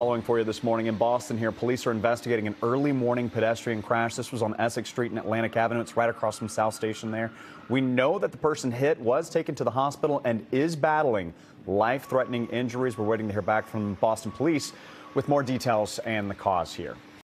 Following for you this morning in Boston here, police are investigating an early morning pedestrian crash. This was on Essex Street and Atlantic Avenue. It's right across from South Station there. We know that the person hit was taken to the hospital and is battling life-threatening injuries. We're waiting to hear back from Boston police with more details and the cause here.